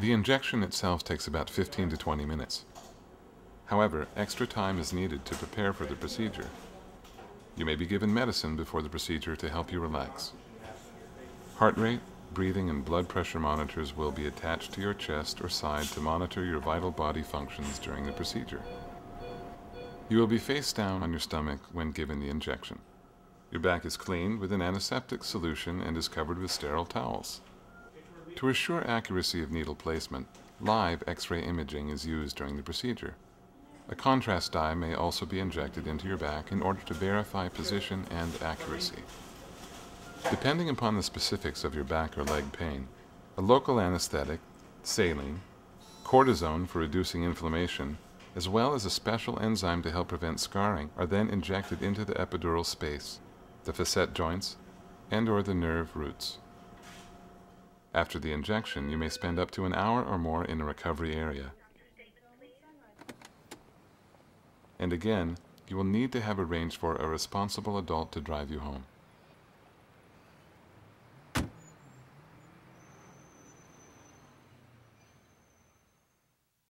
The injection itself takes about 15 to 20 minutes. However, extra time is needed to prepare for the procedure. You may be given medicine before the procedure to help you relax. Heart rate, breathing, and blood pressure monitors will be attached to your chest or side to monitor your vital body functions during the procedure. You will be face down on your stomach when given the injection. Your back is cleaned with an antiseptic solution and is covered with sterile towels. To assure accuracy of needle placement, live X-ray imaging is used during the procedure. A contrast dye may also be injected into your back in order to verify position and accuracy. Depending upon the specifics of your back or leg pain, a local anesthetic, saline, cortisone for reducing inflammation, as well as a special enzyme to help prevent scarring are then injected into the epidural space, the facet joints, and or the nerve roots. After the injection, you may spend up to an hour or more in a recovery area. And again, you will need to have arranged for a responsible adult to drive you home.